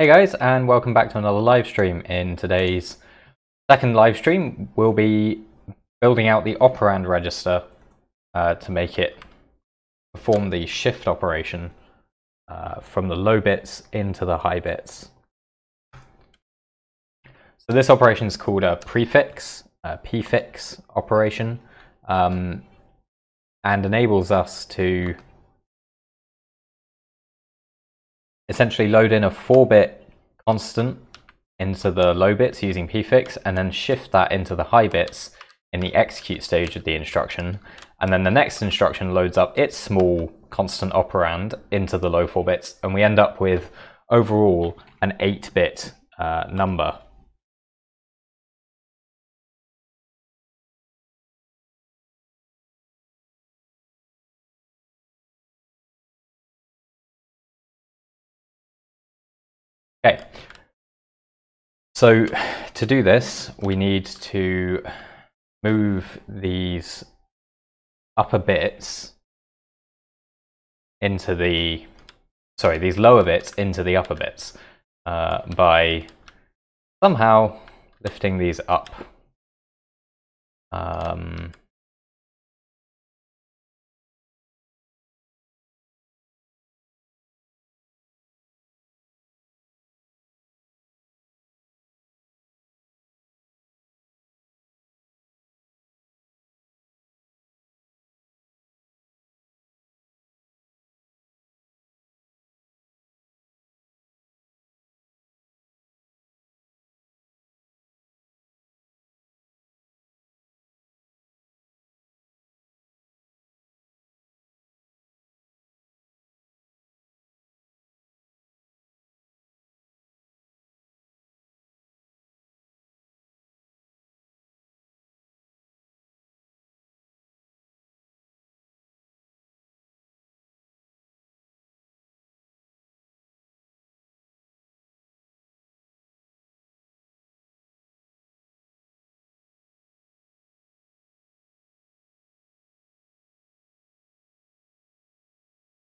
Hey guys, and welcome back to another live stream. In today's second live stream, we'll be building out the operand register uh, to make it perform the shift operation uh, from the low bits into the high bits. So this operation is called a prefix, a prefix operation, um, and enables us to essentially load in a 4-bit constant into the low bits using prefix and then shift that into the high bits in the execute stage of the instruction. And then the next instruction loads up its small constant operand into the low 4 bits and we end up with overall an 8-bit uh, number. Okay, so to do this, we need to move these upper bits into the, sorry, these lower bits into the upper bits uh, by somehow lifting these up. Um,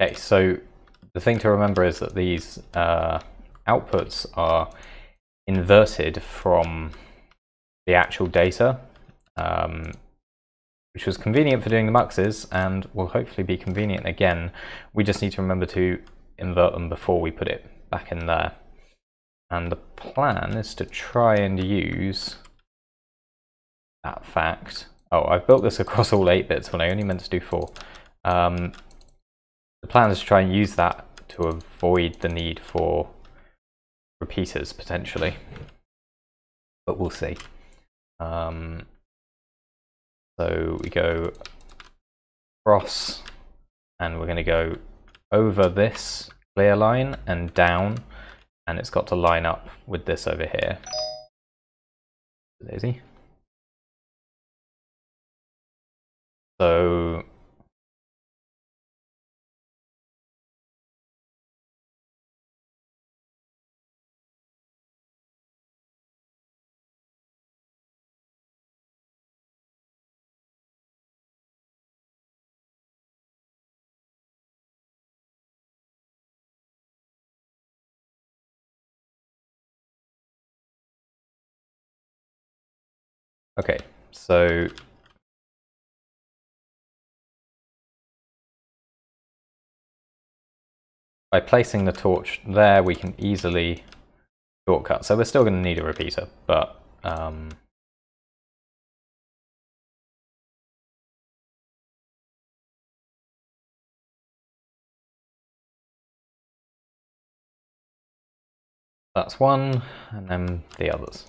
Okay, so the thing to remember is that these uh, outputs are inverted from the actual data, um, which was convenient for doing the muxes and will hopefully be convenient again. We just need to remember to invert them before we put it back in there. And the plan is to try and use that fact. Oh, I've built this across all 8 bits when I only meant to do 4. Um, the plan is to try and use that to avoid the need for repeaters potentially, but we'll see. Um, so we go across and we're going to go over this clear line and down and it's got to line up with this over here. Lazy. So Okay, so by placing the torch there, we can easily shortcut. So we're still going to need a repeater, but um, that's one, and then the others.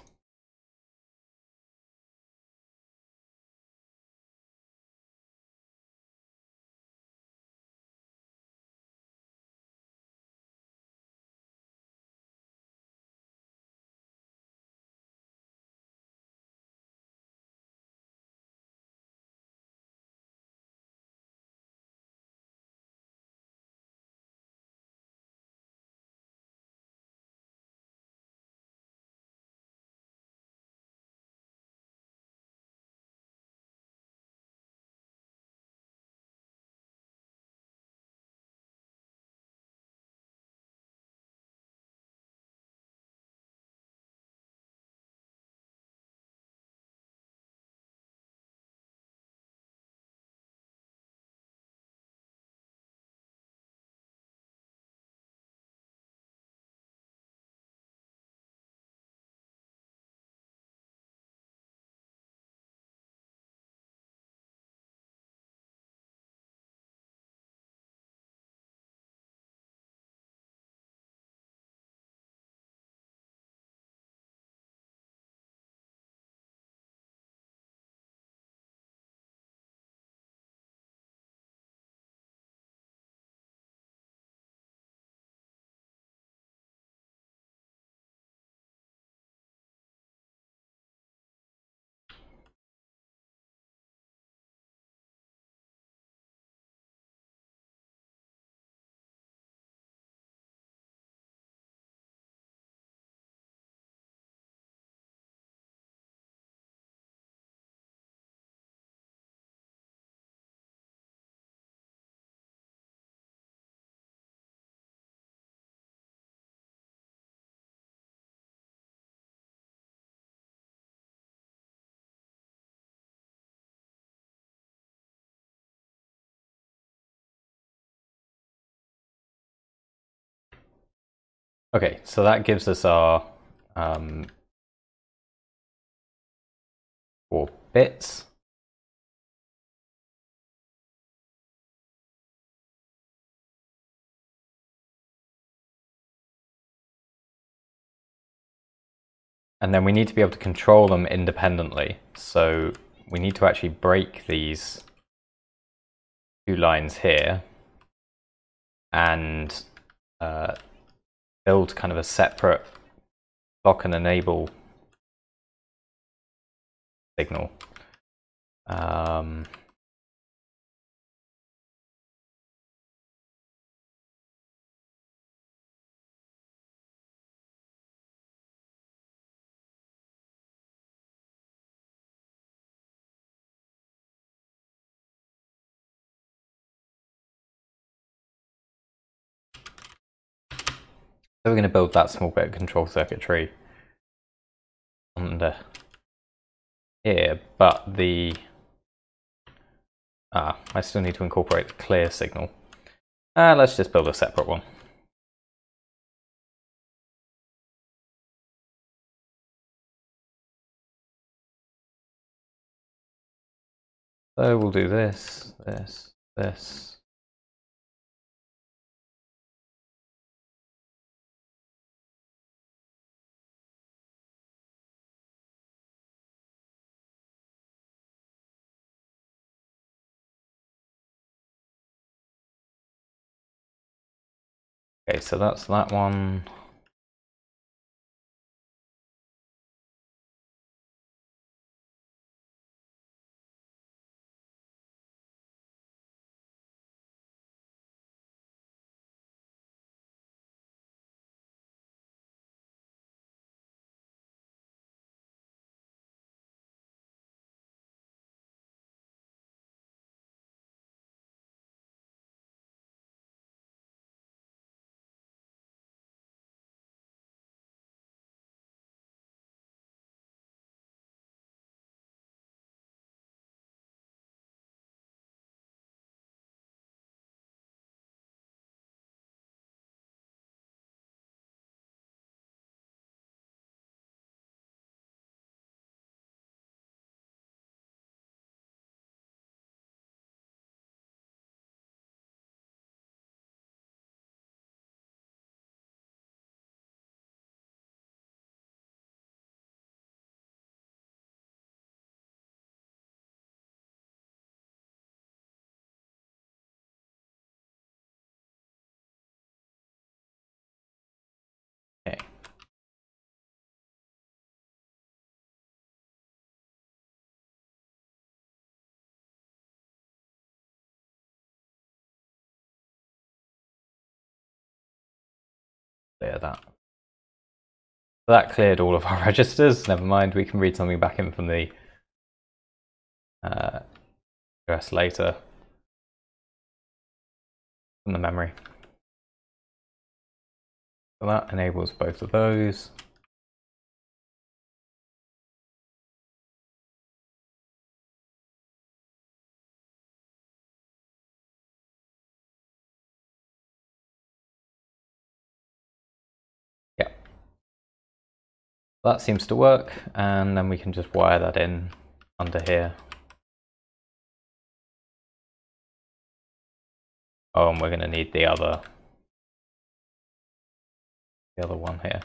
Okay, so that gives us our um, four bits. And then we need to be able to control them independently. So we need to actually break these two lines here and uh, build kind of a separate lock and enable signal. Um, So we're going to build that small bit of control circuitry under here, but the ah, I still need to incorporate the clear signal. Uh, let's just build a separate one. So we'll do this, this, this. Okay, so that's that one. Clear that. That cleared all of our registers. Never mind, we can read something back in from the uh, address later from the memory. So that enables both of those. That seems to work, and then we can just wire that in under here. Oh, and we're going to need the other the other one here.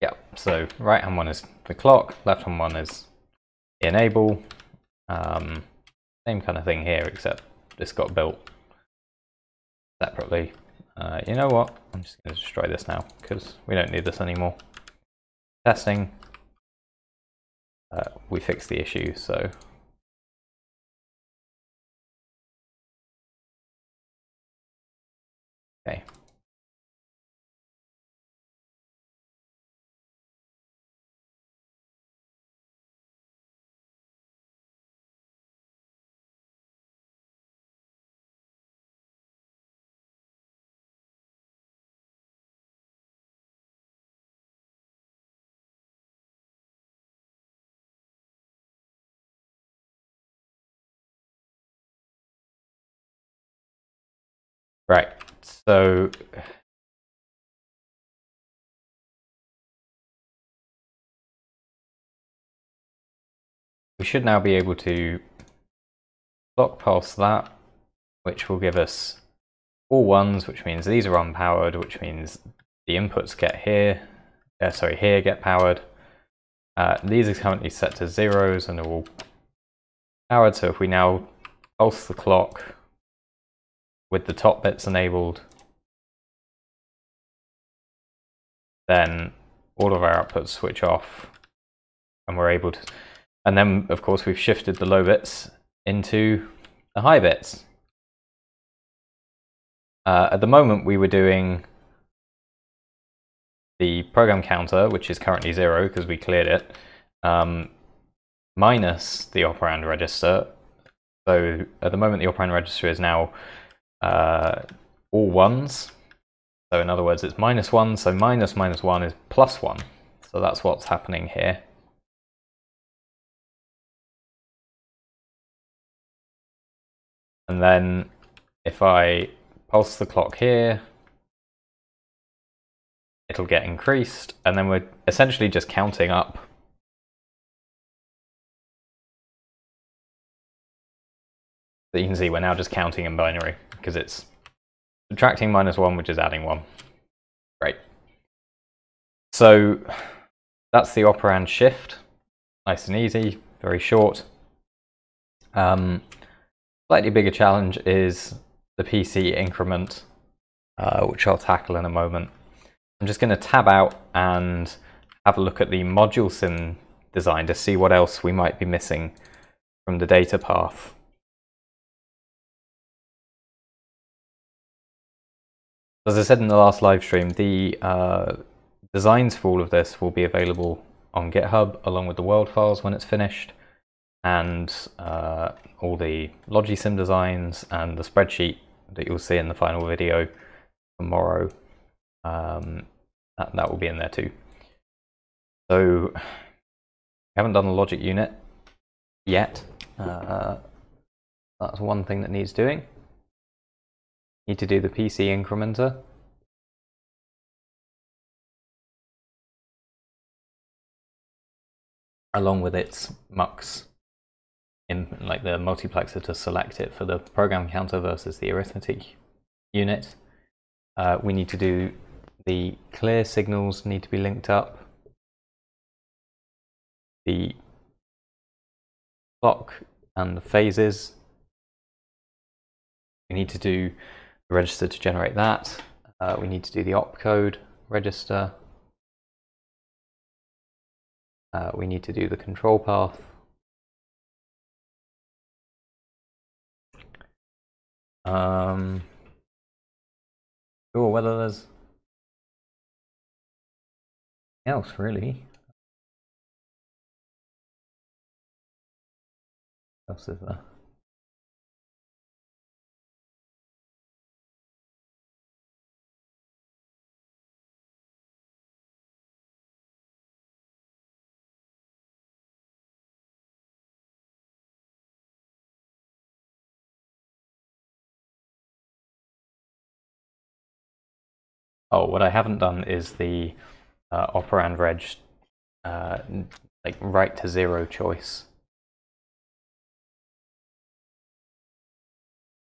Yeah, so right hand one is the clock, left hand one is the enable. Um, same kind of thing here, except this got built separately. Uh, you know what? I'm just going to destroy this now because we don't need this anymore. Testing. Uh, we fixed the issue, so Right, so we should now be able to clock pulse that, which will give us all ones, which means these are unpowered, which means the inputs get here, uh, sorry, here get powered. Uh, these are currently set to zeros and are all powered, so if we now pulse the clock, with the top bits enabled, then all of our outputs switch off and we're able to, and then of course we've shifted the low bits into the high bits. Uh, at the moment we were doing the program counter, which is currently zero because we cleared it, um, minus the operand register. So at the moment the operand register is now uh, all ones. So in other words, it's minus one, so minus minus one is plus one. So that's what's happening here. And then if I pulse the clock here, it'll get increased, and then we're essentially just counting up. So you can see we're now just counting in binary because it's subtracting minus 1, which is adding 1. Great. So that's the operand shift. Nice and easy, very short. Um, slightly bigger challenge is the PC increment, uh, which I'll tackle in a moment. I'm just going to tab out and have a look at the Logisim design to see what else we might be missing from the data path. As I said in the last live stream, the uh, designs for all of this will be available on GitHub along with the world files when it's finished and uh, all the Logisim designs and the spreadsheet that you'll see in the final video tomorrow. Um, that, that will be in there too. So, we haven't done the logic unit yet. Uh, that's one thing that needs doing. Need to do the PC incrementer. Along with its mux in like the multiplexer to select it for the program counter versus the arithmetic unit. Uh, we need to do the clear signals need to be linked up. The clock and the phases. We need to do register to generate that. Uh, we need to do the opcode register. Uh, we need to do the control path. Um, sure, whether there's else really. What else is there? Oh, what I haven't done is the uh, operand reg, uh, like right to zero choice.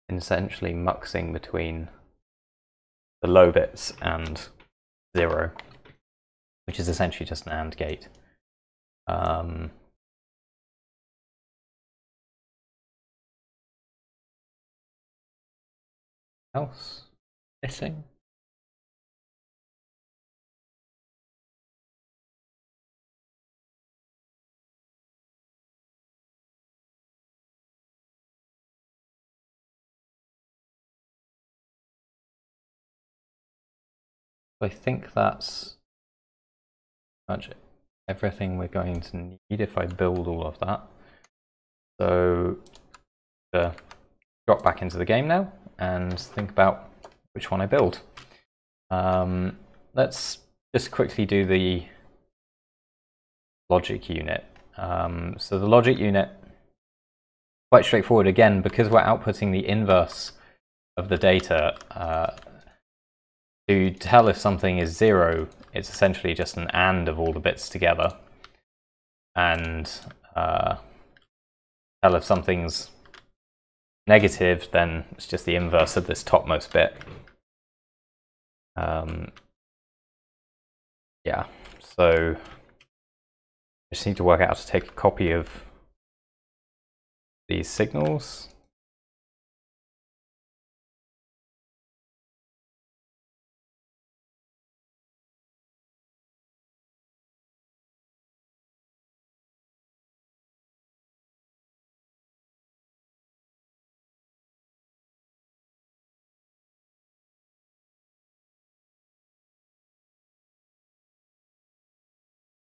Essentially muxing between the low bits and zero. which is essentially just an AND gate. Um, else missing? I think that's much everything we're going to need if I build all of that. So uh, drop back into the game now and think about which one I build. Um, let's just quickly do the logic unit. Um, so the logic unit, quite straightforward again, because we're outputting the inverse of the data, uh, to tell if something is zero, it's essentially just an AND of all the bits together. And uh, tell if something's negative, then it's just the inverse of this topmost bit. Um, yeah, so I just need to work out how to take a copy of these signals.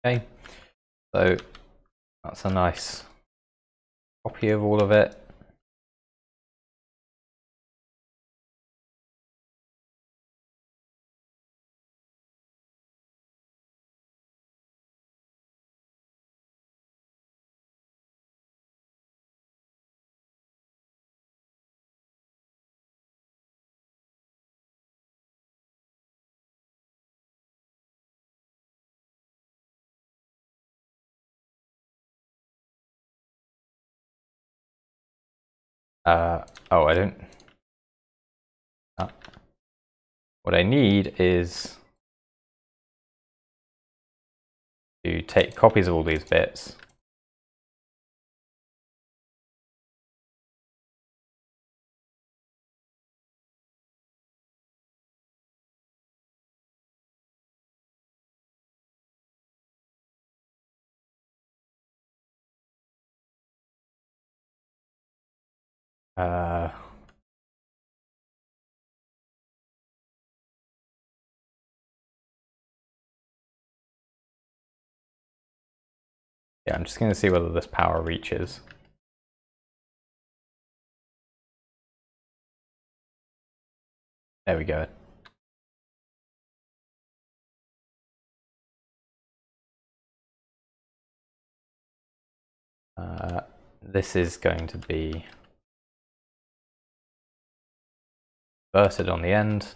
Okay, so that's a nice copy of all of it. Oh, I don't. Uh, what I need is to take copies of all these bits. I'm just going to see whether this power reaches. There we go. Uh, this is going to be inverted on the end.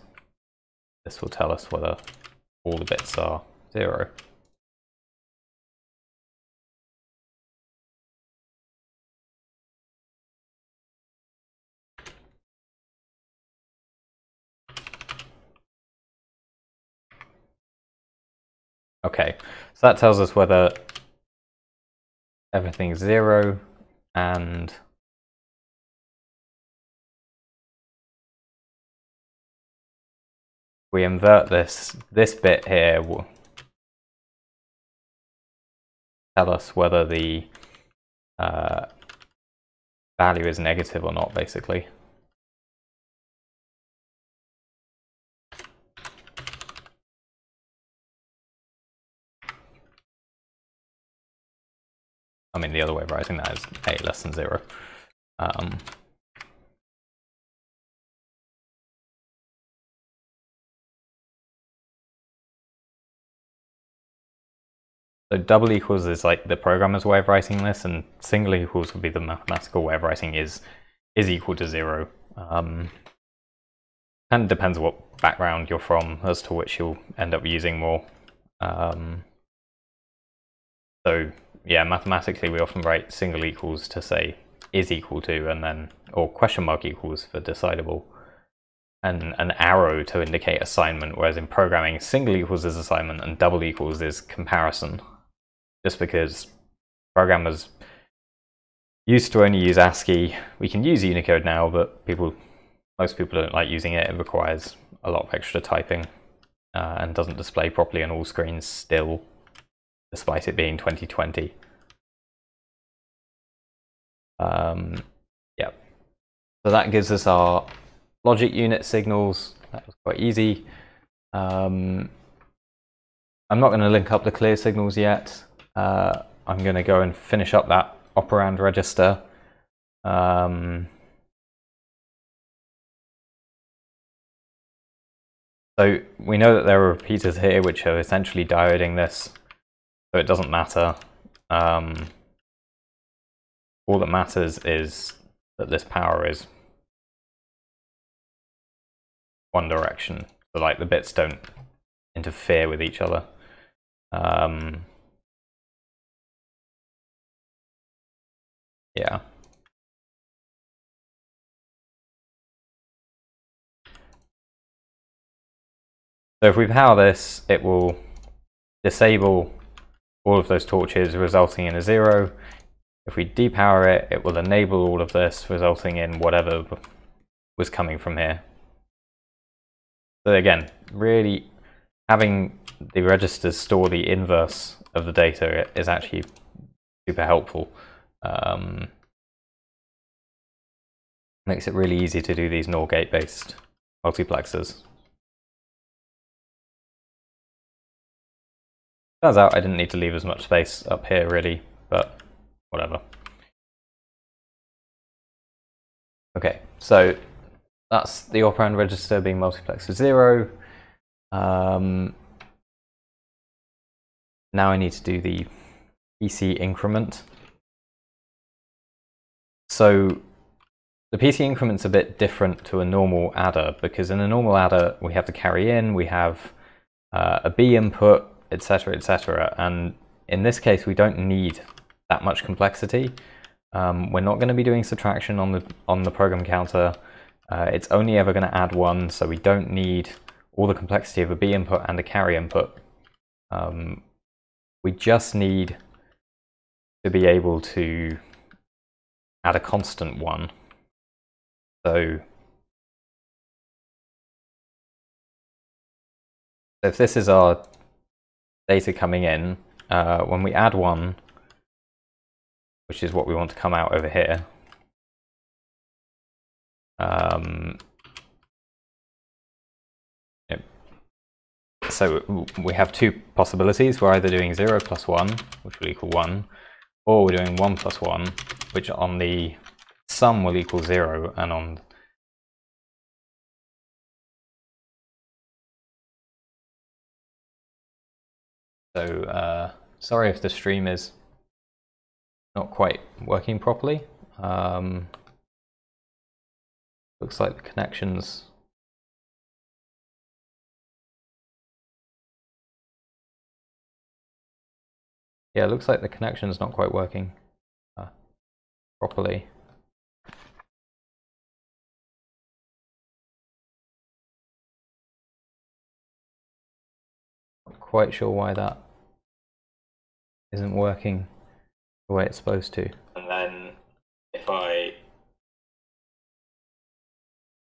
This will tell us whether all the bits are zero. Okay, so that tells us whether everything's zero and we invert this, this bit here will tell us whether the uh, value is negative or not, basically. Mean, the other way of writing that is a less than zero. Um, So double equals is like the programmer's way of writing this, and single equals would be the mathematical way of writing is is equal to zero. Um, and depends what background you're from as to which you'll end up using more. Um, so yeah, mathematically we often write single equals to say is equal to, and then or question mark equals for decidable. and an arrow to indicate assignment, whereas in programming, single equals is assignment and double equals is comparison. Just because programmers used to only use ASCII. We can use Unicode now, but people, most people don't like using it. It requires a lot of extra typing uh, and doesn't display properly on all screens still, despite it being 2020. Um, yeah, so that gives us our logic unit signals. That was quite easy. Um, I'm not going to link up the clear signals yet. Uh, I'm going to go and finish up that operand register. Um, so we know that there are repeaters here which are essentially dioding this, so it doesn't matter. Um, all that matters is that this power is one direction. So like the bits don't interfere with each other. Um, yeah. So if we power this, it will disable all of those torches, resulting in a zero. If we depower it, it will enable all of this, resulting in whatever was coming from here. So again, really having the registers store the inverse of the data is actually super helpful. Um, makes it really easy to do these NOR gate based multiplexers. Turns out I didn't need to leave as much space up here really, but whatever. Okay, so that's the operand register being multiplexed to zero. Um, now I need to do the PC increment. So the PC increment's a bit different to a normal adder because in a normal adder we have the carry in, we have uh, a B input, etc., etc. And in this case we don't need that much complexity. Um, we're not going to be doing subtraction on the on the program counter. Uh, it's only ever going to add one, so we don't need all the complexity of a B input and a carry input. Um, we just need to be able to add a constant one. So if this is our data coming in, uh, when we add one, which is what we want to come out over here, um, so we have two possibilities. We're either doing 0 plus 1, which will equal 1, or we're doing 1 plus 1, which on the sum will equal 0, and on So uh, sorry if the stream is not quite working properly. Um, Looks like the connections Yeah, looks like the connection's not quite working uh, properly. Quite sure why that isn't working the way it's supposed to. And then if I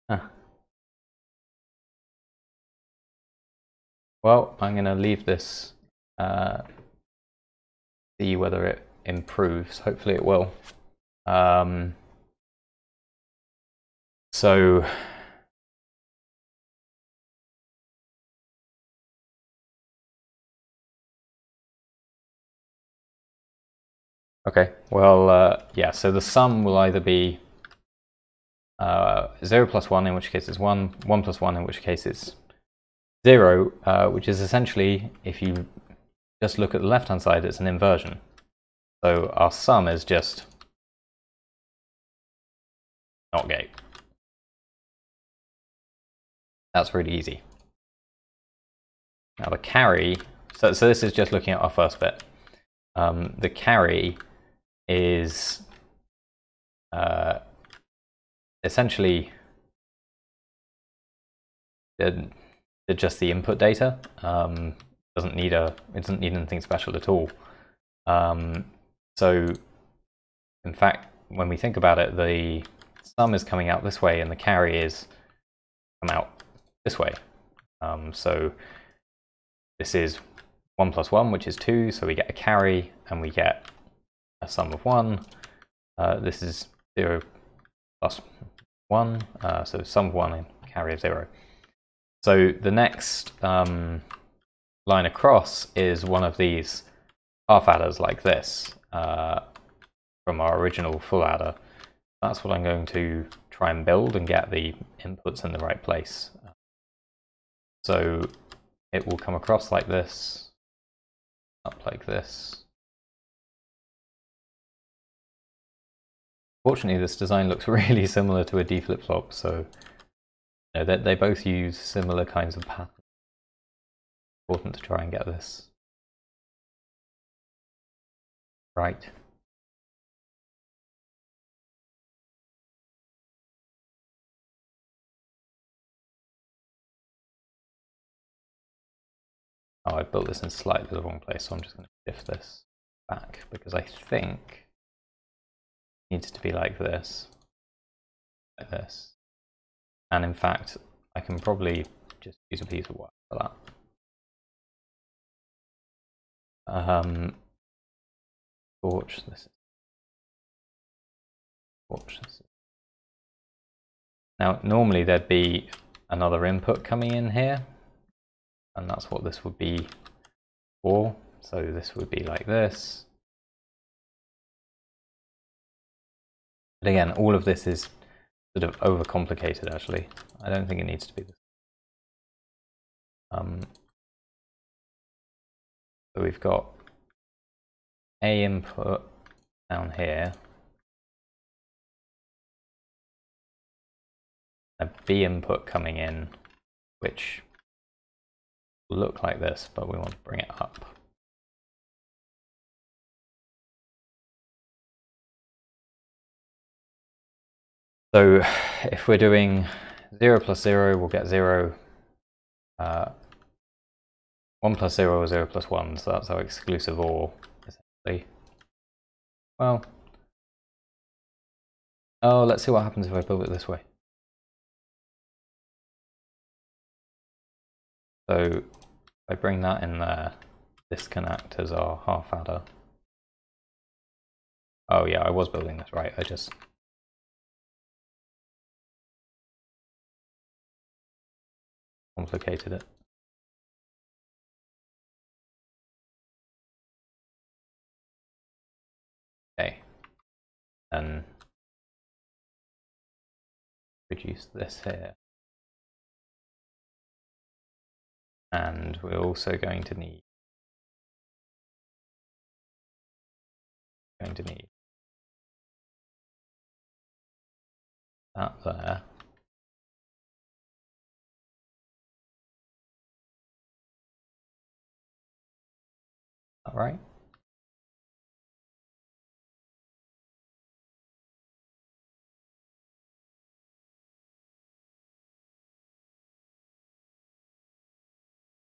Huh. Well, I'm going to leave this, uh, see whether it improves. Hopefully it will. Um, so, okay, well, uh, yeah, so the sum will either be uh, 0 plus 1, in which case it's 1, 1 plus 1, in which case it's 0, uh, which is essentially, if you just look at the left-hand side, it's an inversion. So our sum is just not gate. That's really easy. Now the carry, so, so this is just looking at our first bit. Um, the carry is uh, essentially did, did just the input data. Um, doesn't need a it doesn't need anything special at all. Um, so in fact, when we think about it, the sum is coming out this way and the carry is come out this way. Um, so this is 1 plus 1, which is 2, so we get a carry and we get a sum of 1. Uh, this is 0 plus 1, uh, so sum of 1 and carry of 0. So the next um, line across is one of these half adders like this uh, from our original full adder. That's what I'm going to try and build and get the inputs in the right place. So it will come across like this, up like this. Fortunately, this design looks really similar to a D flip-flop, so you know, they, they both use similar kinds of patterns. Important to try and get this right. Oh, I built this in slightly the wrong place, so I'm just going to shift this back because I think needs to be like this, like this. And in fact, I can probably just use a piece of wire for that. Um, torch this. Torch this. Now, normally there'd be another input coming in here, and that's what this would be for. So this would be like this. But again, all of this is sort of overcomplicated actually. I don't think it needs to be this. Um, so we've got a input down here, a B input coming in, which will look like this, but we want to bring it up. So if we're doing 0 plus 0, we'll get 0. Uh, 1 plus 0 is 0 plus 1, so that's our exclusive OR, essentially. Well, oh, let's see what happens if I build it this way. So I bring that in there, this can act as our half adder. Oh yeah, I was building this right, I just complicated it. Okay, and reduce this here. and we're also going to need going to need that there. All right.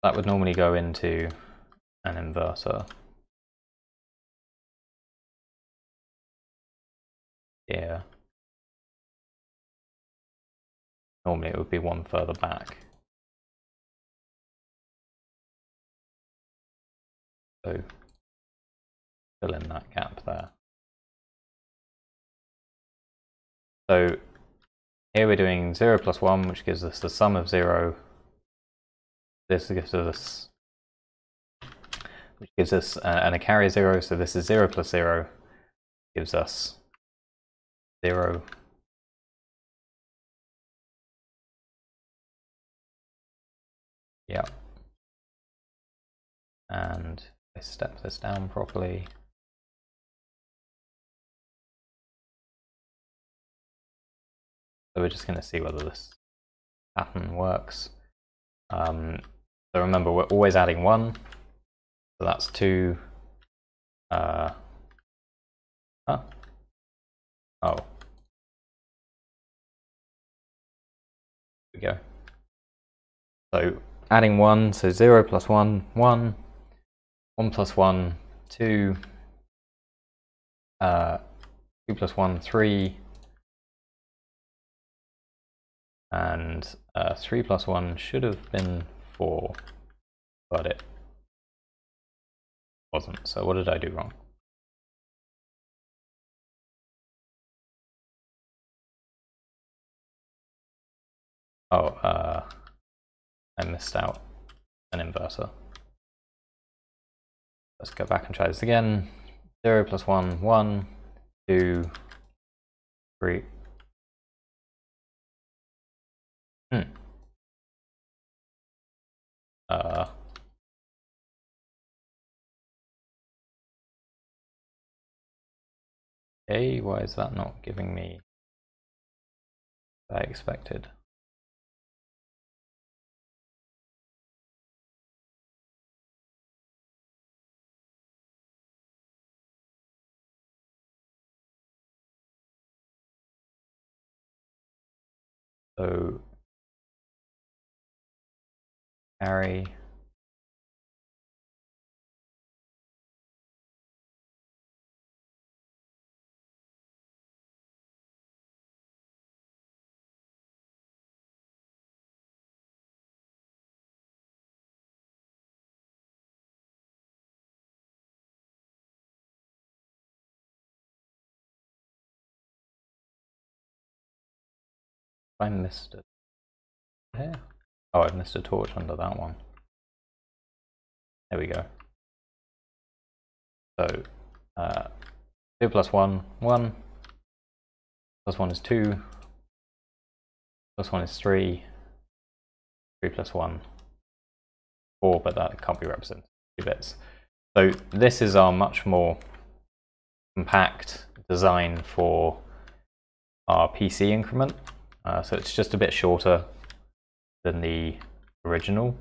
That would normally go into an inverter. Yeah. Normally it would be one further back. So fill in that gap there. So here we're doing 0 plus 1, which gives us the sum of 0 this gives us which gives us uh, and a carry zero so this is zero plus zero gives us zero. Yeah. And I step this down properly so we're just going to see whether this pattern works um, so remember, we're always adding one. So that's two. Uh, huh? Oh. Here we go. So adding 1, so 0 plus 1, 1, 1 plus 1, 2, uh, 2 plus 1, 3, and uh, 3 plus 1 should have been 4, but it wasn't. So what did I do wrong? Oh, uh, I missed out an inverter. Let's go back and try this again. 0 plus 1, 1, 2, 3. Hmm. Uh, okay, why is that not giving me I expected? So carry I missed it here. Oh, I've missed a torch under that one. There we go. So, uh, 2 plus 1, 1. Plus 1 is 2. Plus 1 is 3. 3 plus 1, 4, but that can't be represented two bits. So this is our much more compact design for our PC increment. Uh, so it's just a bit shorter than the original.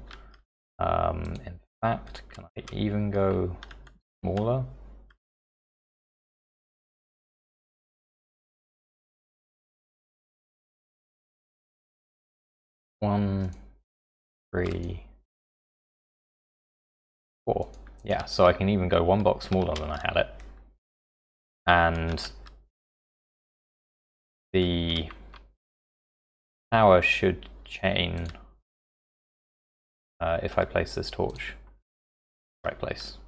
Um, in fact, can I even go smaller? One, three, four. Yeah, so I can even go one box smaller than I had it. And the power should chain uh, if I place this torch right place.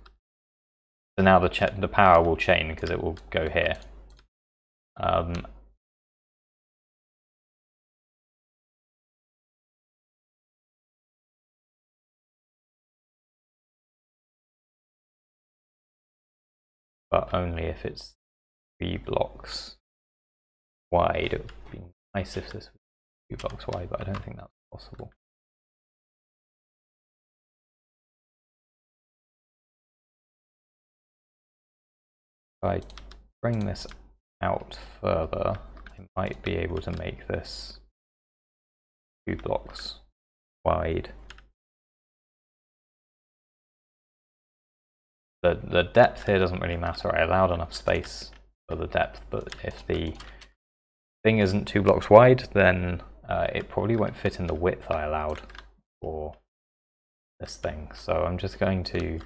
So now the, the power will chain because it will go here. Um, but only if it's three blocks wide. It would be nice if this was two blocks wide, but I don't think that's possible. If I bring this out further, I might be able to make this two blocks wide. The, the depth here doesn't really matter. I allowed enough space for the depth, but if the thing isn't two blocks wide, then uh, it probably won't fit in the width I allowed for this thing. So I'm just going to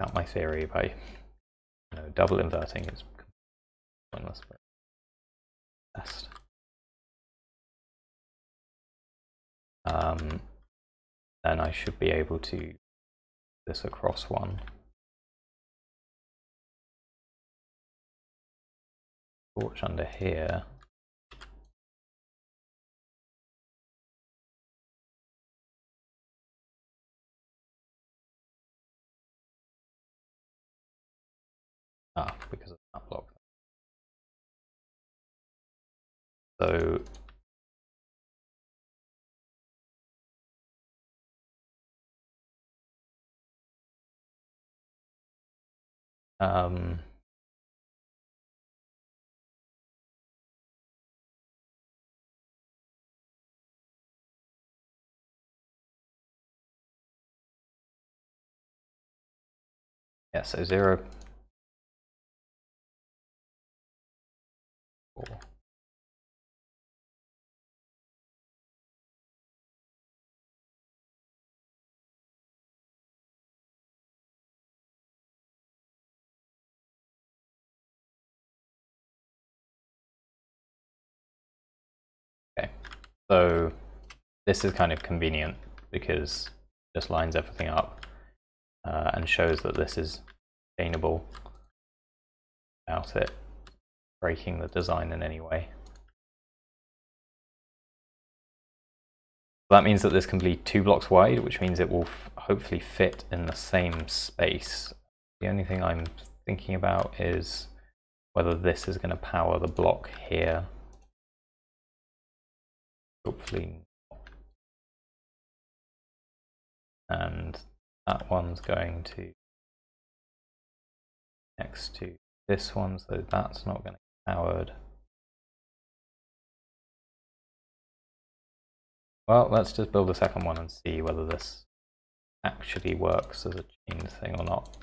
out my theory by you know, double inverting is pointless but best. Um, then I should be able to this across one. Torch under here. So um, yeah, so zero four. So this is kind of convenient because just lines everything up uh, and shows that this is gainable without it breaking the design in any way. That means that this can be two blocks wide, which means it will hopefully fit in the same space. The only thing I'm thinking about is whether this is going to power the block here. Hopefully not. And that one's going to next to this one, so that's not going to be powered. Well, let's just build a second one and see whether this actually works as a chain thing or not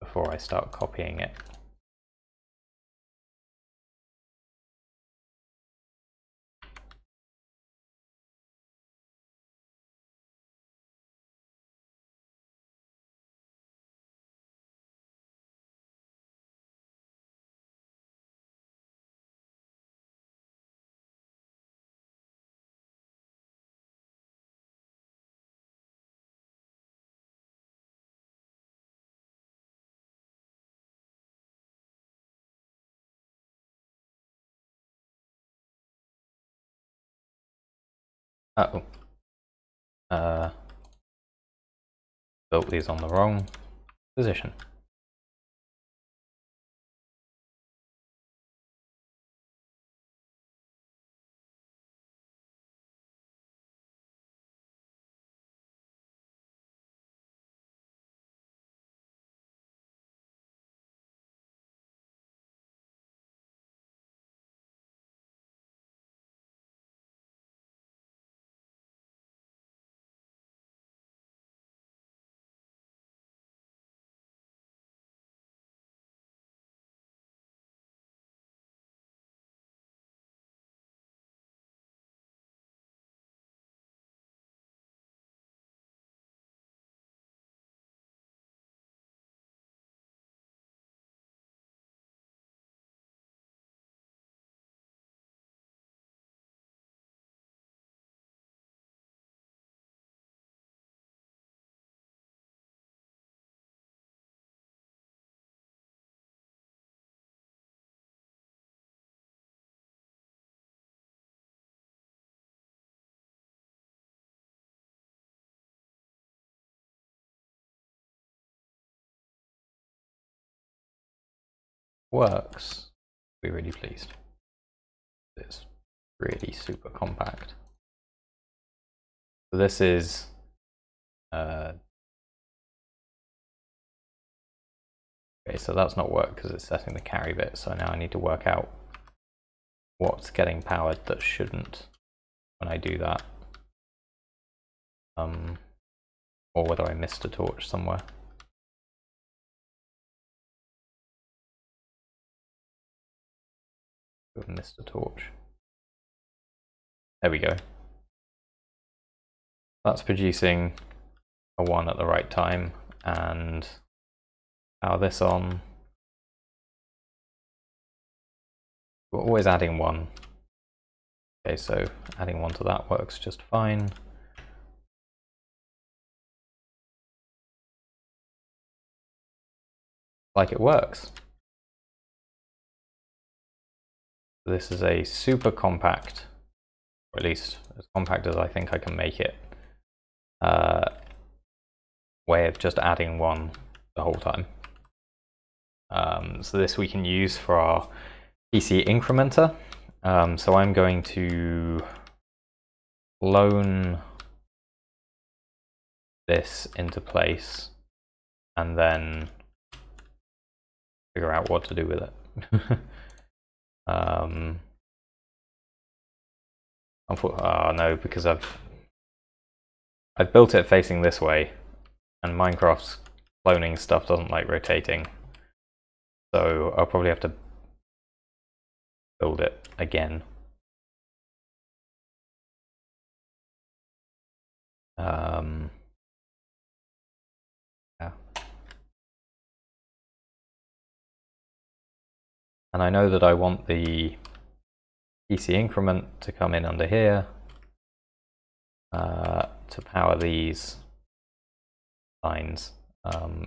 before I start copying it. Uh oh. Uh, built these on the wrong position. Works, be really pleased. It's really super compact. So this is uh, okay. So that's not work because it's setting the carry bit. So now I need to work out what's getting powered that shouldn't when I do that. Um, or whether I missed a torch somewhere. Have missed torch. There we go. That's producing a 1 at the right time and power this on. We're always adding 1. Okay, so adding 1 to that works just fine. Like it works. This is a super compact, or at least as compact as I think I can make it, uh, way of just adding one the whole time. Um, so this we can use for our PC incrementer. Um, so I'm going to loan this into place and then figure out what to do with it. Um, oh no, because I've I've built it facing this way, and Minecraft's cloning stuff doesn't like rotating. So I'll probably have to build it again. Um, And I know that I want the PC increment to come in under here uh, to power these lines um,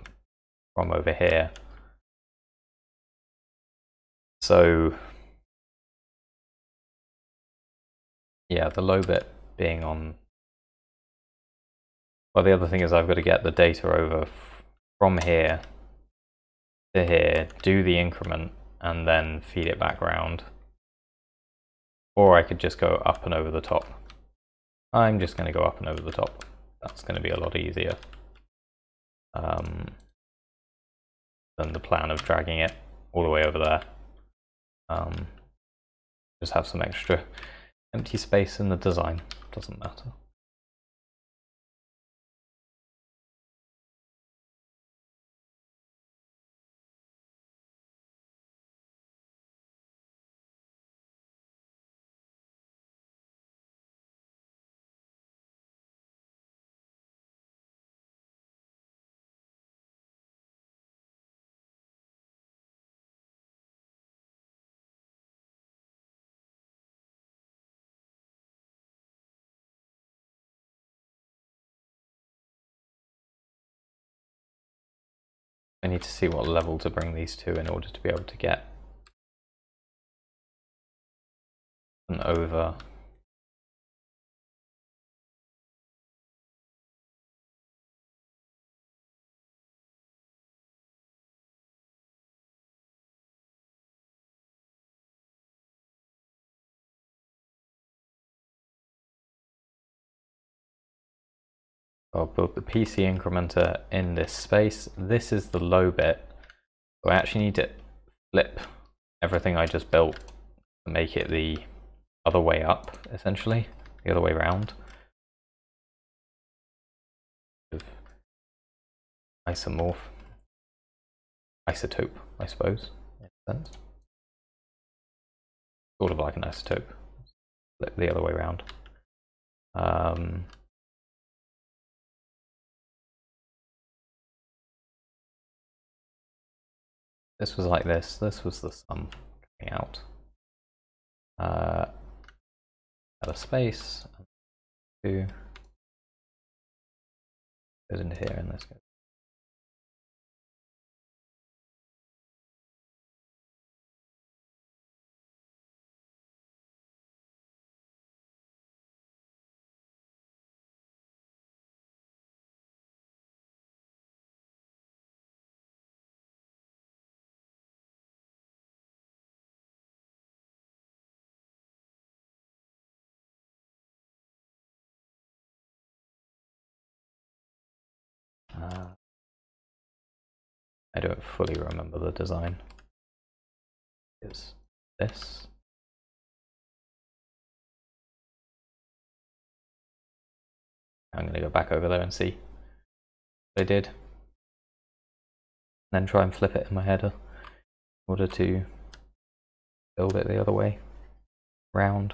from over here. So yeah, the low bit being on. Well, the other thing is I've got to get the data over from here to here, do the increment, and then feed it back round. Or I could just go up and over the top. I'm just going to go up and over the top. That's going to be a lot easier um, than the plan of dragging it all the way over there. Um, just have some extra empty space in the design, doesn't matter. I need to see what level to bring these to in order to be able to get an over I'll build the PC incrementer in this space. This is the low bit. So I actually need to flip everything I just built to make it the other way up, essentially, the other way around. Isomorph, isotope, I suppose, sense. Sort of like an isotope, flip the other way around. Um, this was like this. This was the sun coming out. Uh, out of space. Two goes into here, and this goes. I don't fully remember the design. Is this? I'm going to go back over there and see what I did. Then try and flip it in my header uh, in order to build it the other way, round.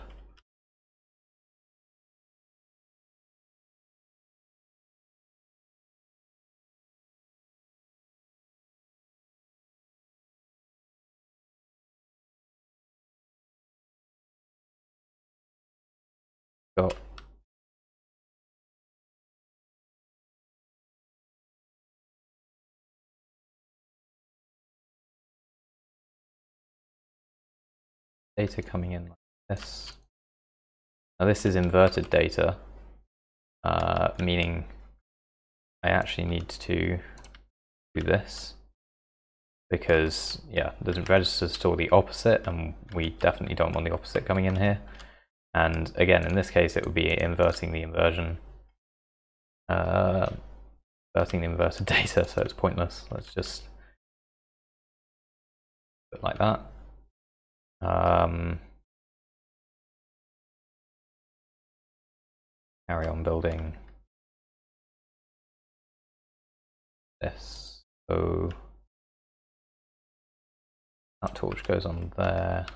Data coming in like this. Now this is inverted data, uh, meaning I actually need to do this because yeah, the registers store the opposite and we definitely don't want the opposite coming in here. And again, in this case, it would be inverting the inversion, uh, inverting the inverted data, so it's pointless. Let's just put it like that. Um, carry on building this. So that torch goes on there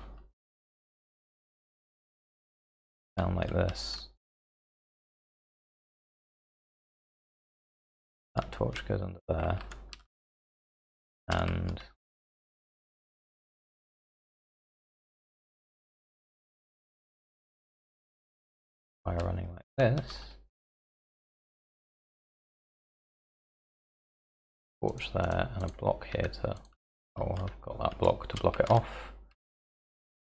down like this. That torch goes under there. And wire running like this. Torch there and a block here to, oh I've got that block to block it off.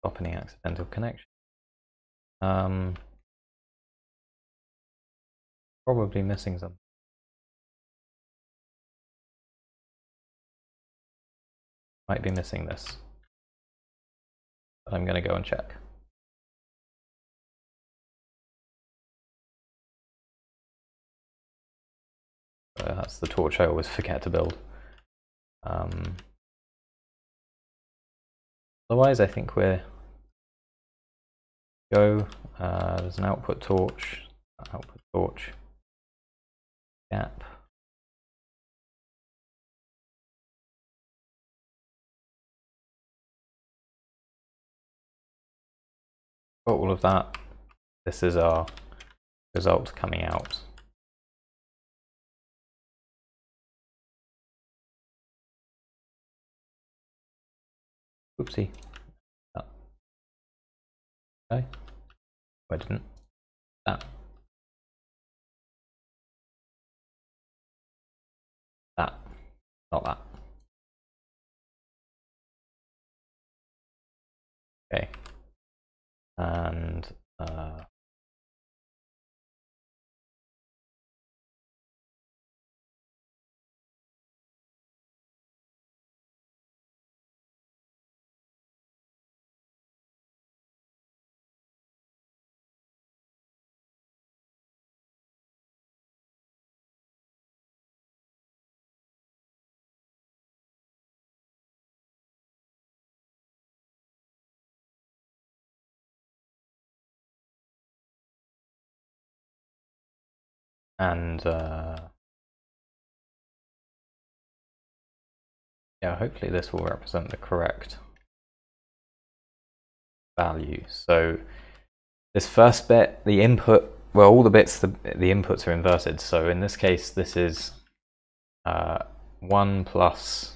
Stop any accidental connection. Um, probably missing some. Might be missing this. But I'm going to go and check. So that's the torch I always forget to build. Um, otherwise, I think we're go. Uh, there's an output torch, output torch, gap. Got all of that. This is our result coming out. Oopsie. Oh. Okay. I didn't. That. That. Not that. Okay. And uh, and uh, yeah, hopefully this will represent the correct value. So this first bit, the input, well, all the bits, the, the inputs are inverted. So in this case, this is uh, 1 plus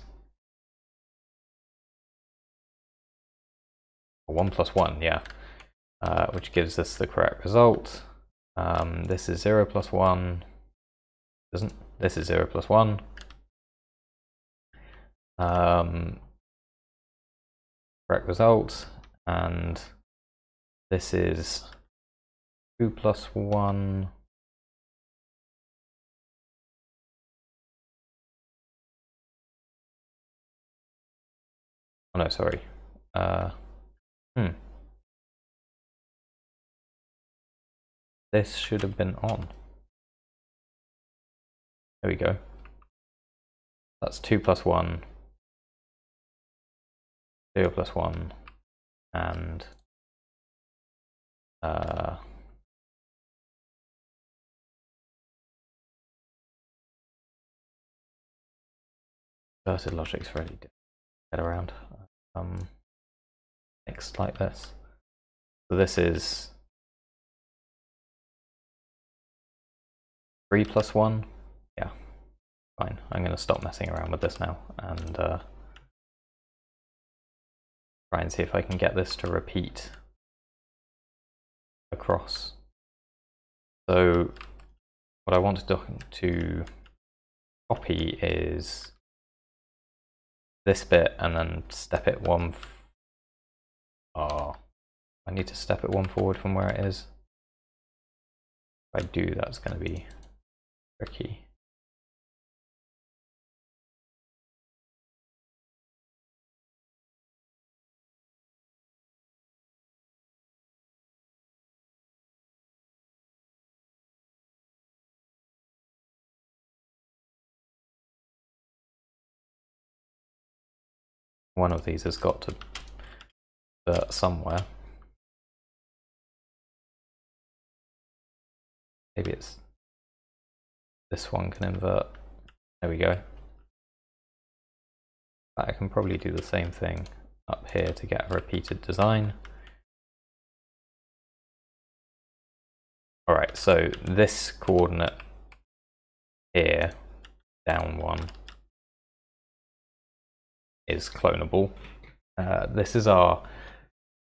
1 plus 1, yeah, uh, which gives us the correct result. Um, this is 0 plus 1. Doesn't this is 0 plus 1. Um, correct result. And this is 2 plus 1. Oh no, sorry. Uh, hmm. This should have been on. There we go. That's 2 plus 1, 0 plus 1, and uh, inverted logic's really difficult to get around. Um, next like this. So this is 3 plus 1? Yeah, fine. I'm going to stop messing around with this now and uh, try and see if I can get this to repeat across. So what I want to, to copy is this bit and then step it one. Oh, I need to step it one forward from where it is. If I do, that's going to be tricky. One of these has got to uh, somewhere. Maybe it's this one can invert. There we go. I can probably do the same thing up here to get a repeated design. Alright, so this coordinate here, down one, is clonable. Uh, this is our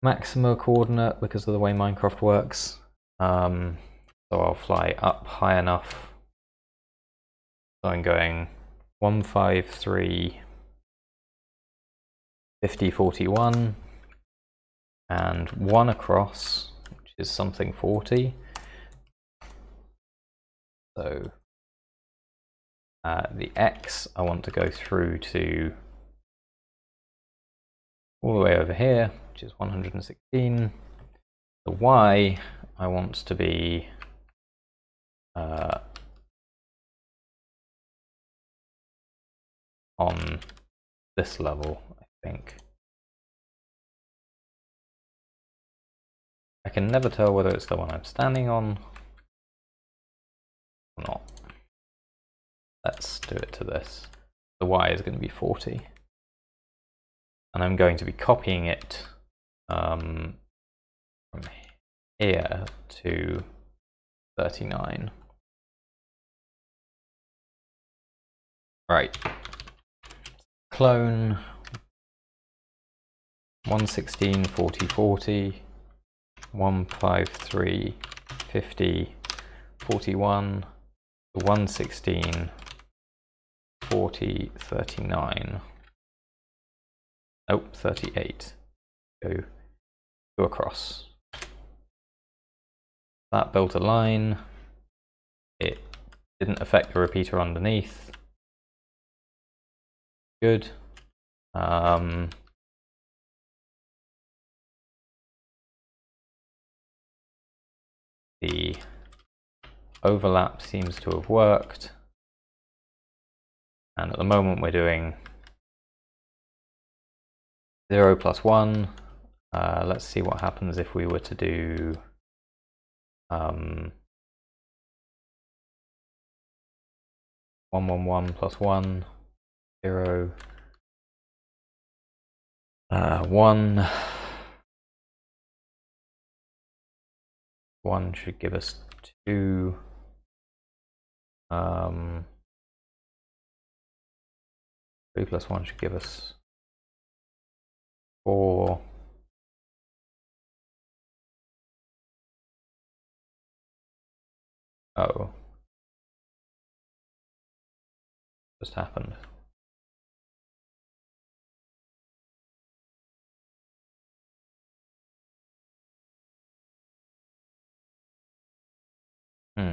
maxima coordinate because of the way Minecraft works. Um, so I'll fly up high enough. So I'm going 153, 50, 41, and one across, which is something 40. So uh, the X I want to go through to all the way over here, which is 116. The Y I want to be uh, on this level, I think. I can never tell whether it's the one I'm standing on or not. Let's do it to this. The Y is going to be 40. And I'm going to be copying it um, from here to 39. Right. Clone 116, 40, 40, 153, 50, 41, 116, 40, 39. Nope, 38. Go, go across. That built a line. It didn't affect the repeater underneath. Good. Um, the overlap seems to have worked. And at the moment we're doing 0 plus 1. Uh, let's see what happens if we were to do um, 1, 1, 1 plus 1, 0, uh, 1. 1 should give us 2. Um, 3 plus 1 should give us 4. Oh. Just happened. Hmm.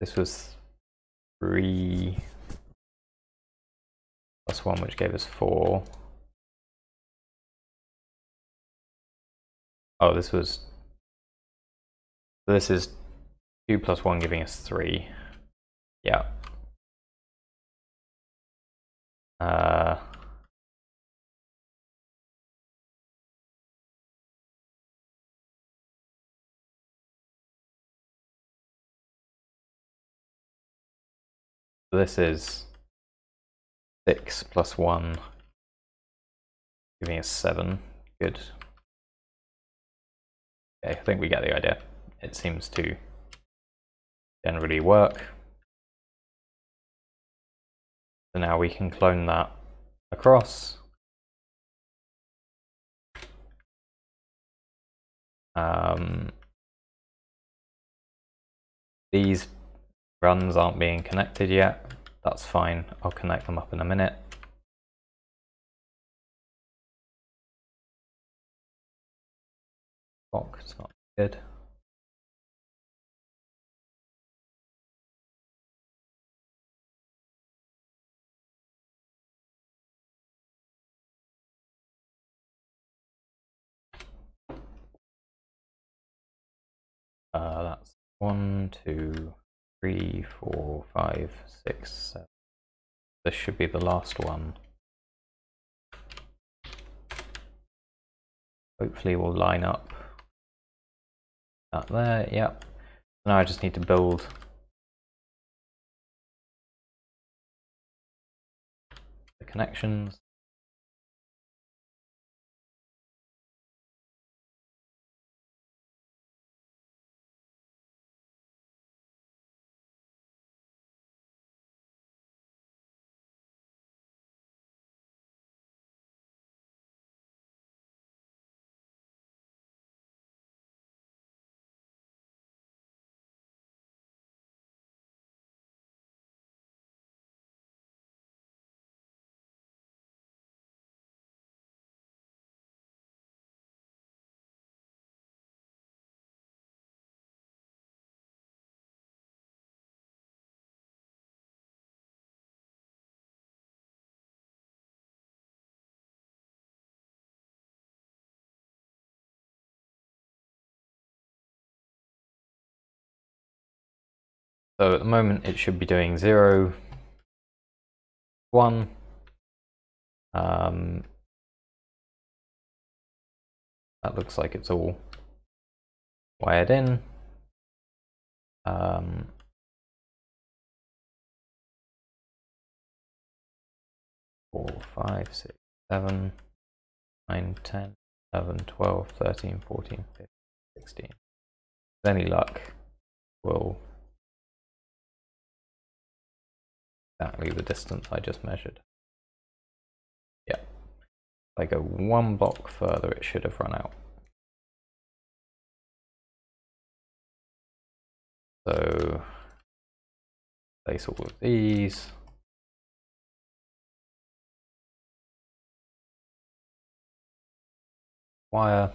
This was three plus one, which gave us four. Oh, this was, this is two plus one giving us three. Yeah. Uh, this is 6 plus 1, giving us 7. Good. Okay, I think we get the idea. It seems to generally work. So now we can clone that across. Um, these runs aren't being connected yet. That's fine. I'll connect them up in a minute. Block, it's not good. Uh, that's one, two, three, four, five, six, seven. This should be the last one. Hopefully we'll line up that there, yep. Now I just need to build the connections. So at the moment it should be doing 0, 1. Um, that looks like it's all wired in. Um, four, five, six, seven, nine, ten, eleven, twelve, thirteen, fourteen, fifteen, sixteen. With any luck, we'll exactly the distance I just measured. Yeah. If I go one block further, it should have run out. So place all of these. Wire.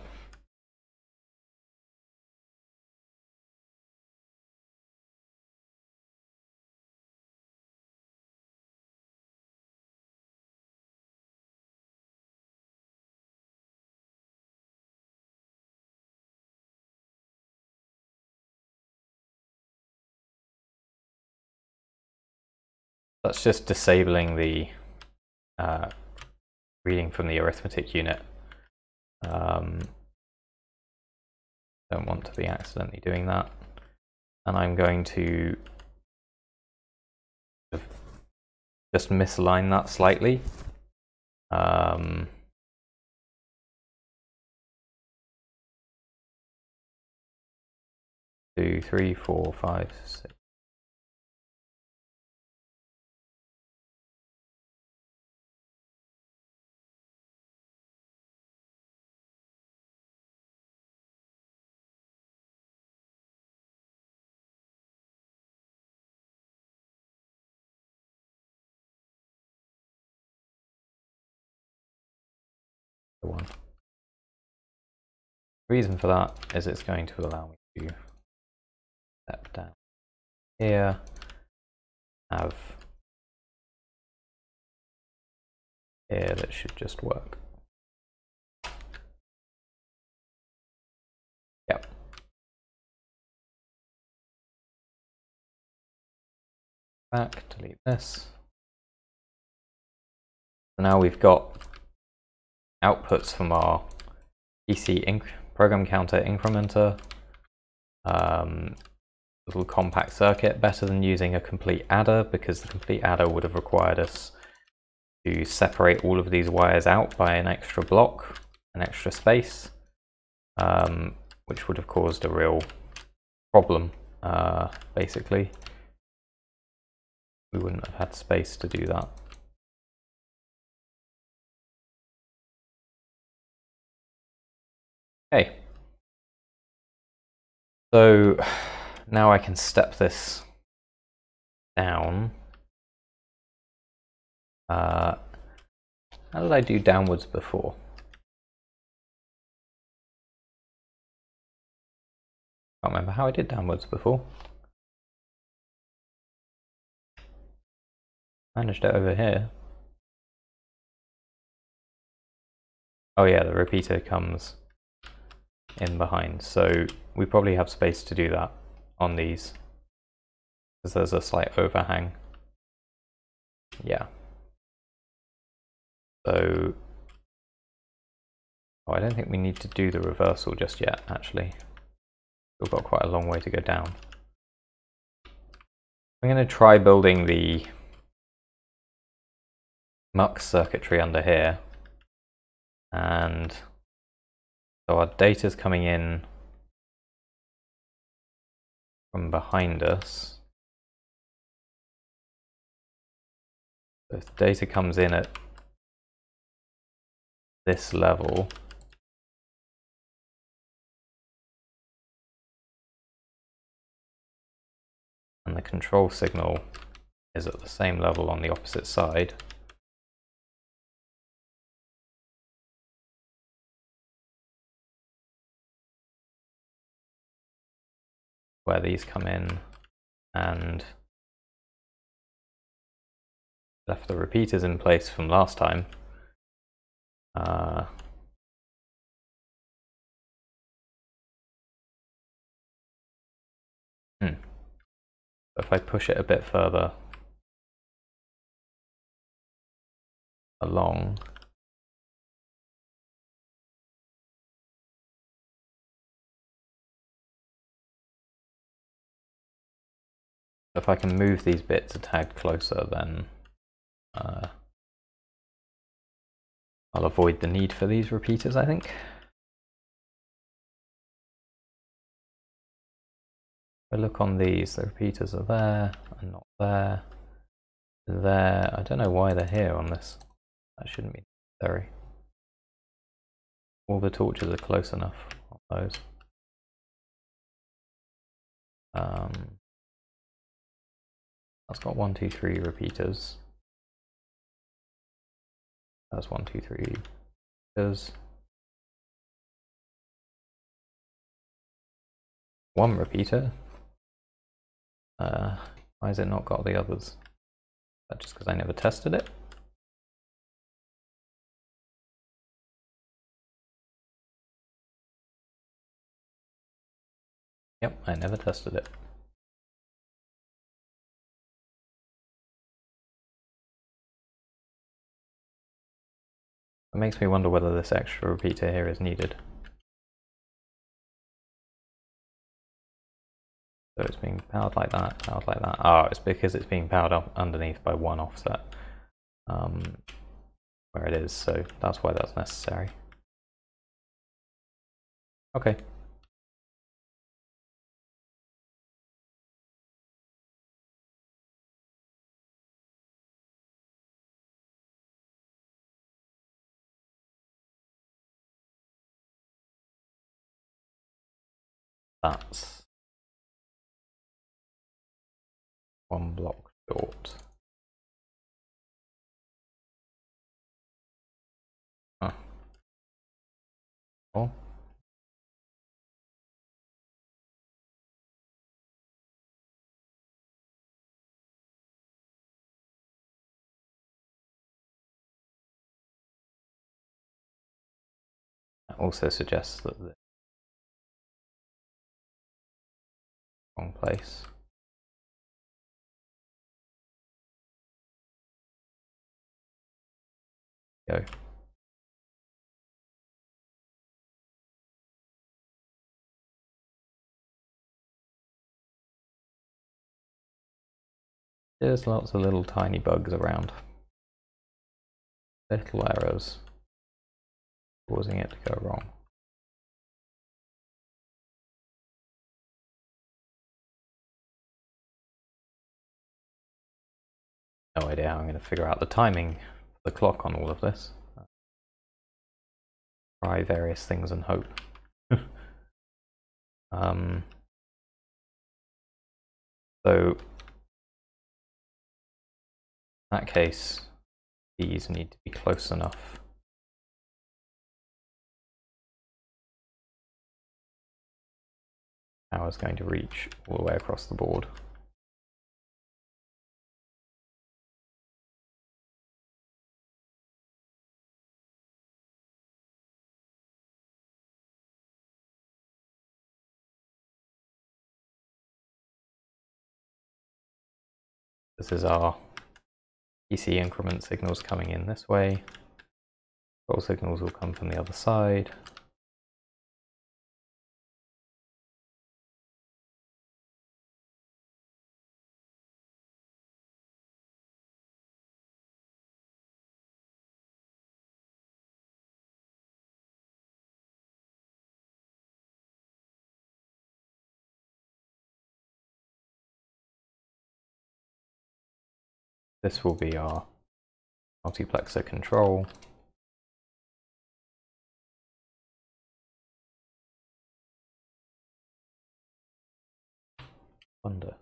That's just disabling the uh, reading from the arithmetic unit. Um, don't want to be accidentally doing that. And I'm going to just misalign that slightly. Um, two, three, four, five, six. Reason for that is it's going to allow me to step down here, have here that should just work. Yep. Back, delete this. So now we've got outputs from our PC program counter incrementer. Um, little compact circuit, better than using a complete adder because the complete adder would have required us to separate all of these wires out by an extra block, an extra space, um, which would have caused a real problem, uh, basically. We wouldn't have had space to do that. Okay. So now I can step this down. Uh, how did I do downwards before? Can't remember how I did downwards before. Managed it over here. Oh yeah, the repeater comes in behind. So we probably have space to do that on these because there's a slight overhang. Yeah. So oh, I don't think we need to do the reversal just yet, actually. We've got quite a long way to go down. I'm going to try building the mux circuitry under here and so our data is coming in from behind us. So if data comes in at this level, and the control signal is at the same level on the opposite side, where these come in and left the repeaters in place from last time. Uh, hmm. If I push it a bit further along, if I can move these bits a tad closer, then uh, I'll avoid the need for these repeaters, I think. If I look on these, the repeaters are there and not there. There. I don't know why they're here on this. That shouldn't be necessary. All the torches are close enough on those. Um, that's got one, two, three repeaters. That's one, two, three repeaters. One repeater. Uh, why has it not got the others? Just because I never tested it? Yep, I never tested it. It makes me wonder whether this extra repeater here is needed. So it's being powered like that, powered like that. Oh, it's because it's being powered up underneath by one offset um, where it is, so that's why that's necessary. Okay. That's one block short. Huh. Oh. That also suggests that wrong place. Go. There's lots of little tiny bugs around. Little errors causing it to go wrong. No idea how I'm going to figure out the timing for the clock on all of this. Try various things and hope. um, so, in that case, these need to be close enough. Power is going to reach all the way across the board. This is our PC increment signals coming in this way. Control signals will come from the other side. This will be our multiplexer control. Wonder.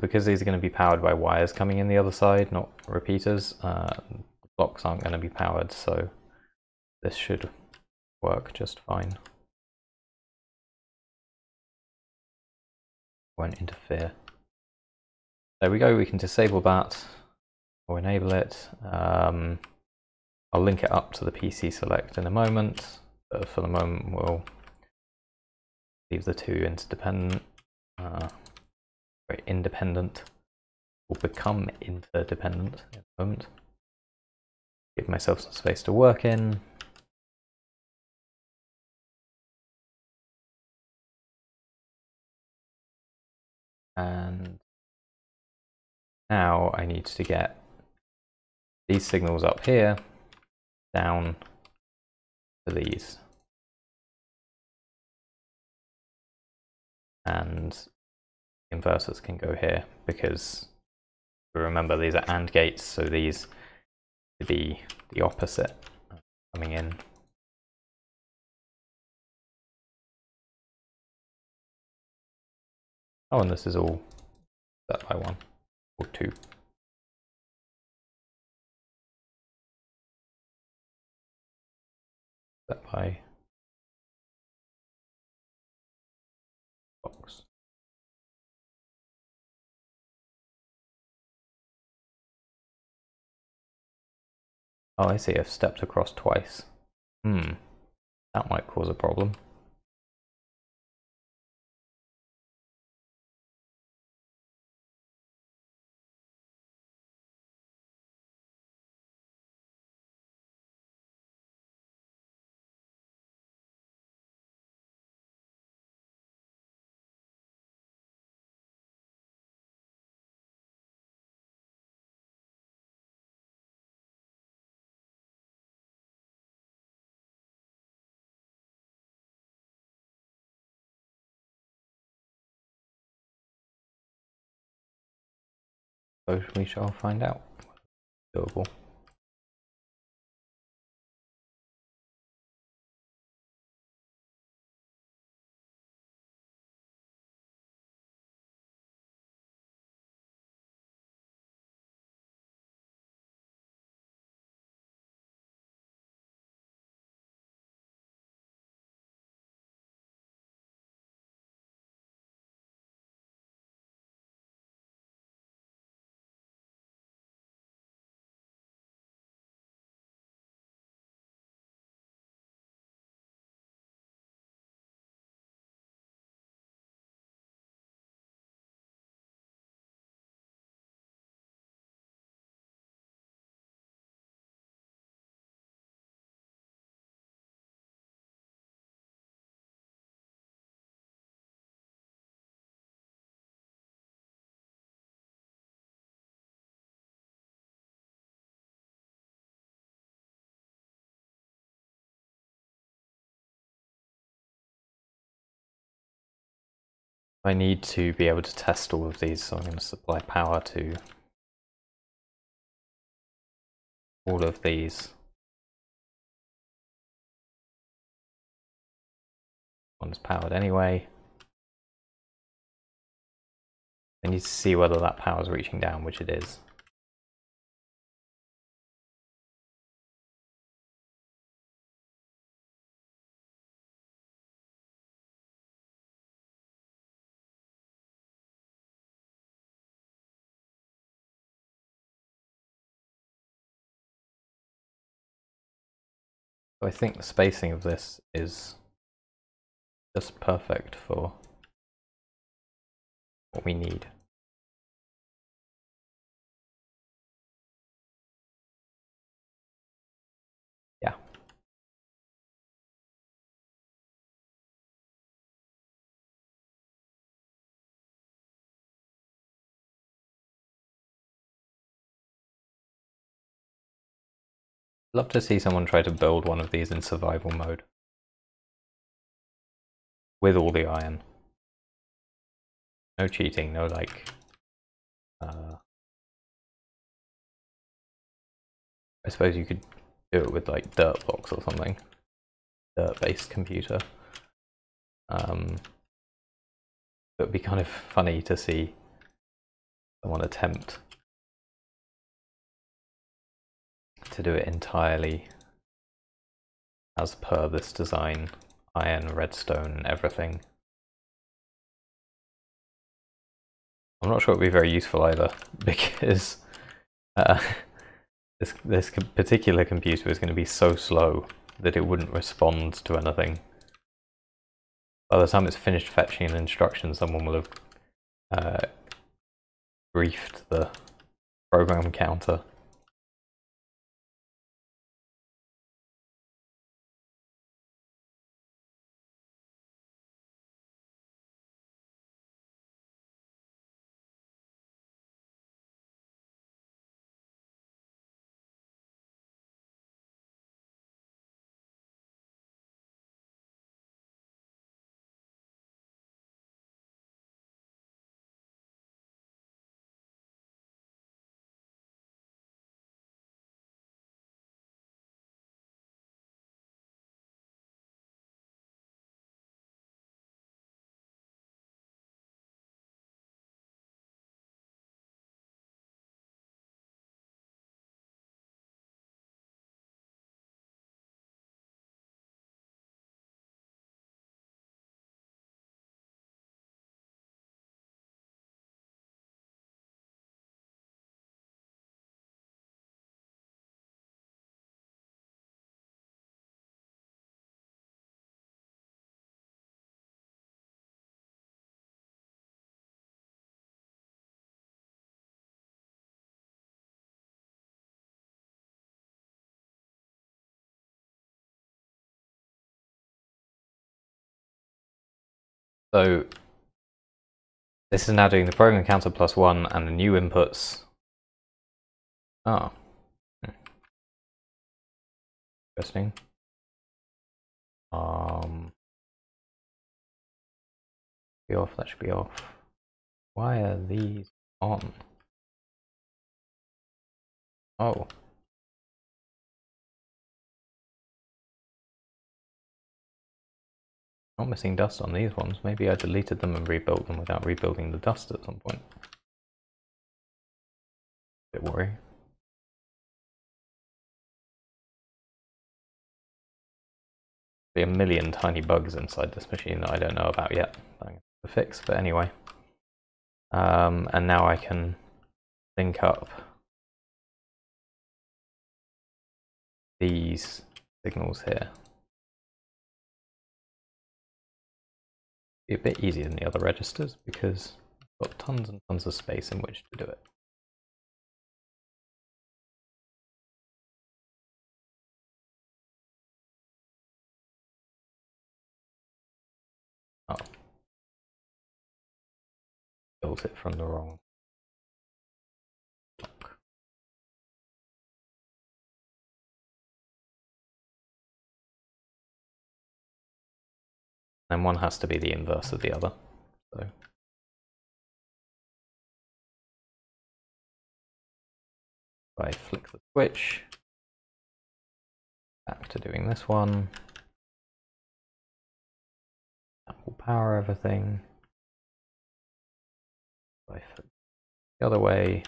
Because these are going to be powered by wires coming in the other side, not repeaters, uh, blocks aren't going to be powered, so this should work just fine. Won't interfere. There we go, we can disable that or enable it. Um, I'll link it up to the PC select in a moment, but for the moment we'll leave the two interdependent. Uh, very independent. Will become interdependent at the moment. Give myself some space to work in. And now I need to get these signals up here down to these. And inverters can go here because remember these are AND gates, so these to be the opposite coming in. Oh, and this is all set by one or two. Set by Oh, I see, I've stepped across twice. Hmm, that might cause a problem. So we shall find out. Doable. I need to be able to test all of these, so I'm going to supply power to all of these. One's powered anyway. I need to see whether that power is reaching down, which it is. I think the spacing of this is just perfect for what we need. Love to see someone try to build one of these in survival mode. With all the iron. No cheating, no like... Uh, I suppose you could do it with like dirt blocks or something. Dirt-based computer. Um, it would be kind of funny to see someone attempt to do it entirely as per this design, iron, redstone, everything. I'm not sure it'll be very useful either because uh, this this particular computer is going to be so slow that it wouldn't respond to anything. By the time it's finished fetching an instruction, someone will have uh, briefed the program counter. So this is now doing the program counter plus one and the new inputs. Oh. Hmm. Interesting. Um, be off, that should be off. Why are these on? Oh. Not missing dust on these ones. Maybe I deleted them and rebuilt them without rebuilding the dust at some point. Bit worry. Be a million tiny bugs inside this machine that I don't know about yet. To fix, but anyway. Um, and now I can link up these signals here. Be a bit easier than the other registers because I've got tons and tons of space in which to do it. Oh. Built it from the wrong and one has to be the inverse of the other. So. I flick the switch, back to doing this one, that will power everything. The other way,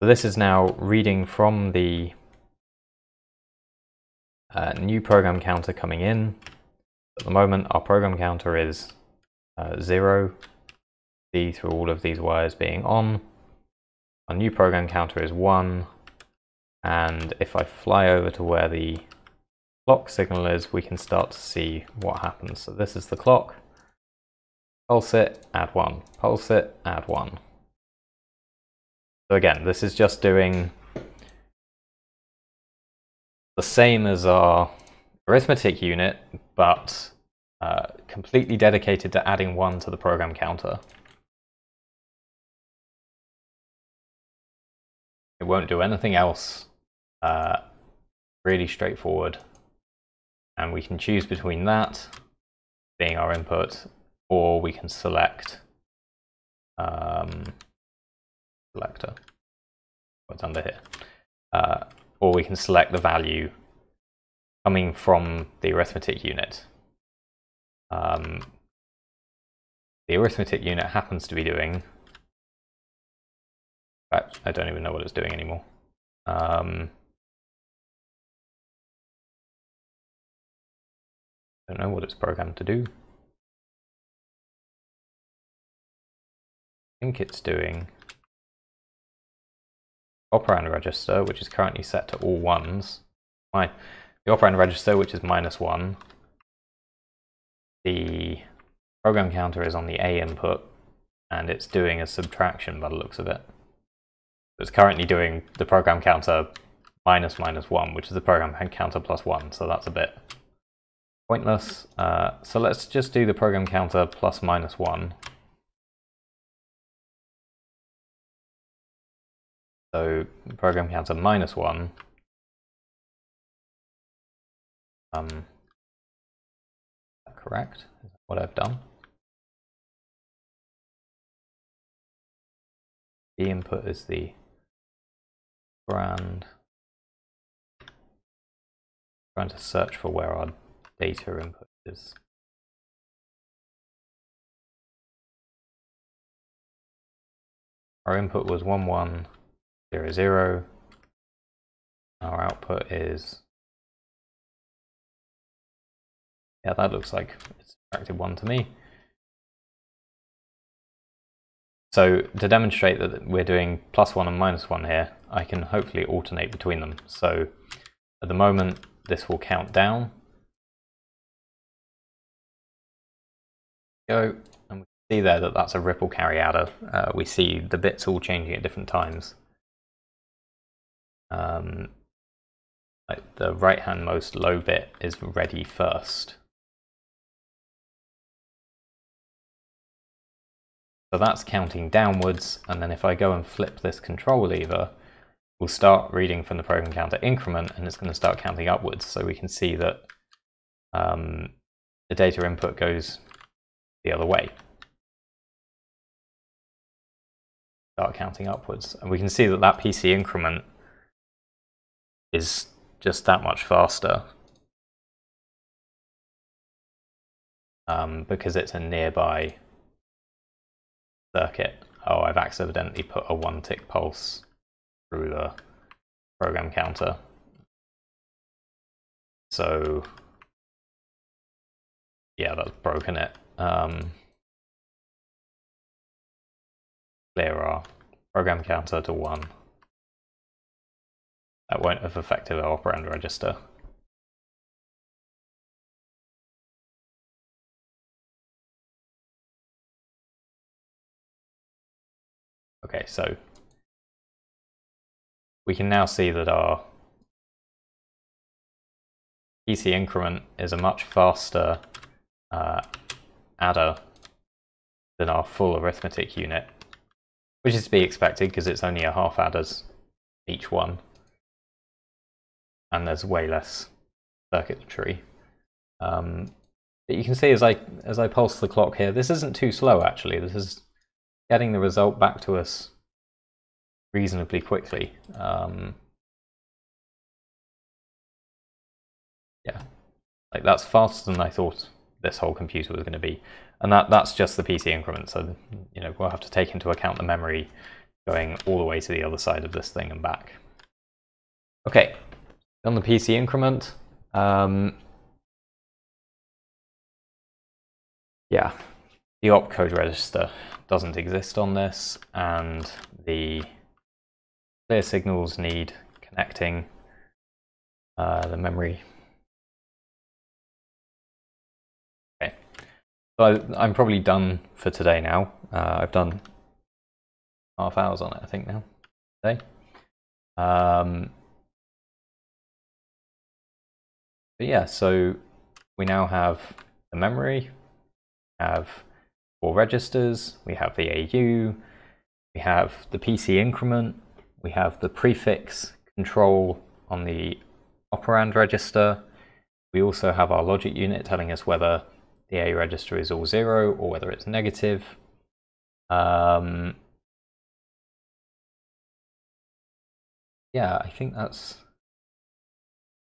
so this is now reading from the uh, new program counter coming in at the moment, our program counter is uh, zero. See through all of these wires being on. Our new program counter is one. And if I fly over to where the clock signal is, we can start to see what happens. So this is the clock. Pulse it, add one. Pulse it, add one. So again, this is just doing the same as our arithmetic unit, but uh, completely dedicated to adding one to the program counter. It won't do anything else. Uh, really straightforward. And we can choose between that being our input, or we can select um, selector. What's under here? Uh, or we can select the value coming from the arithmetic unit. Um, the arithmetic unit happens to be doing, I don't even know what it's doing anymore. Um, Don't know what it's programmed to do. I think it's doing operand register, which is currently set to all ones. My the operand register, which is minus one. The program counter is on the A input, and it's doing a subtraction by the looks of it. It's currently doing the program counter minus minus one, which is the program counter plus one, so that's a bit pointless. Uh, so let's just do the program counter plus minus one. So program counter minus one. Um, correct? Is what I've done? The input is the brand. Trying to search for where our data input is. Our input was 1100. Our output is yeah, that looks like it's subtracted one to me. So to demonstrate that we're doing plus one and minus one here, I can hopefully alternate between them. So at the moment, this will count down. Go, and we see there that that's a ripple carry adder. Uh, we see the bits all changing at different times. Um, like the right hand most low bit is ready first. So that's counting downwards, and then if I go and flip this control lever, we'll start reading from the program counter increment, and it's going to start counting upwards. So we can see that um, the data input goes the other way. Start counting upwards. And we can see that that PC increment is just that much faster um, because it's a nearby circuit. Oh, I've accidentally put a one tick pulse through the program counter. So yeah, that's broken it. Um, clear our program counter to one. That won't have affected our operand register. Okay, so we can now see that our PC increment is a much faster uh, adder than our full arithmetic unit, which is to be expected because it's only a half adders each one, and there's way less circuitry. Um, but you can see as I as I pulse the clock here, this isn't too slow actually. This is getting the result back to us reasonably quickly. Um, yeah, like that's faster than I thought this whole computer was going to be. And that, that's just the PC increment. So, you know, we'll have to take into account the memory going all the way to the other side of this thing and back. Okay, on the PC increment, um, yeah, the opcode register doesn't exist on this, and the clear signals need connecting uh, the memory. Okay, so I, am probably done for today now. Uh, I've done half hours on it, I think now today. Um, but yeah, so we now have the memory, have registers, we have the AU, we have the PC increment, we have the prefix control on the operand register. We also have our logic unit telling us whether the A register is all zero or whether it's negative. Um, yeah, I think that's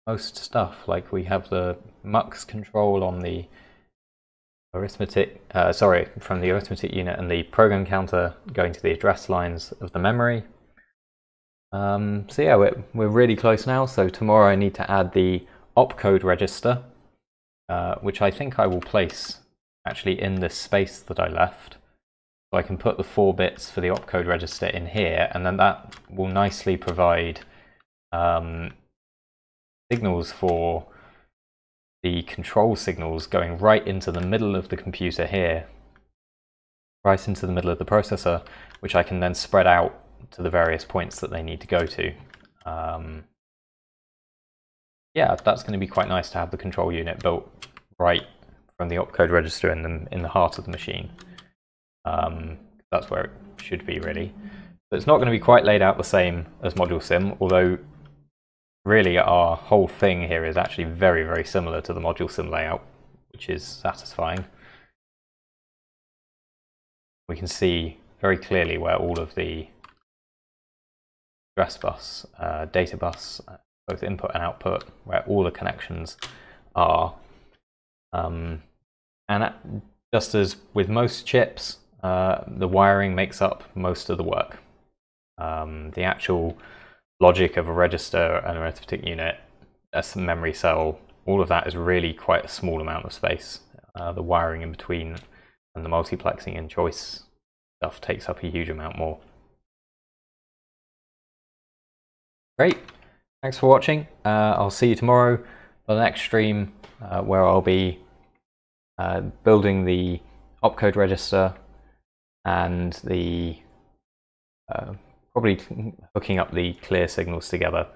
most stuff. Like we have the mux control on the arithmetic, uh, sorry, from the arithmetic unit and the program counter going to the address lines of the memory. Um, so yeah, we're, we're really close now. So tomorrow I need to add the opcode register. uh, which I think I will place actually in this space that I left. So I can put the four bits for the opcode register in here, and then that will nicely provide um, signals for the control signals going right into the middle of the computer here, right into the middle of the processor, which I can then spread out to the various points that they need to go to. Um, yeah, that's going to be quite nice to have the control unit built right from the opcode register in the, in the heart of the machine. Um, that's where it should be really. So it's not going to be quite laid out the same as Logisim, although really our whole thing here is actually very, very similar to the Logisim layout, which is satisfying. We can see very clearly where all of the address bus, uh, data bus, uh, both input and output, where all the connections are. Um, and just as with most chips, uh, the wiring makes up most of the work. Um, the actual logic of a register, and an arithmetic unit, a memory cell, all of that is really quite a small amount of space. Uh, the wiring in between and the multiplexing and choice stuff takes up a huge amount more. Great. Thanks for watching. Uh, I'll see you tomorrow for the next stream uh, where I'll be uh, building the opcode register and the uh, probably hooking up the clear signals together,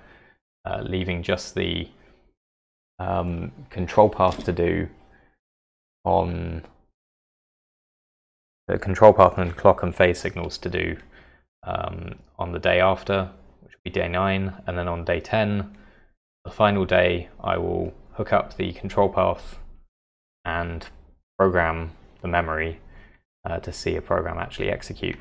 uh, leaving just the um, control path to do on the control path and clock and phase signals to do um, on the day after, which will be day 9, and then on day 10, the final day, I will hook up the control path and program the memory uh, to see a program actually execute.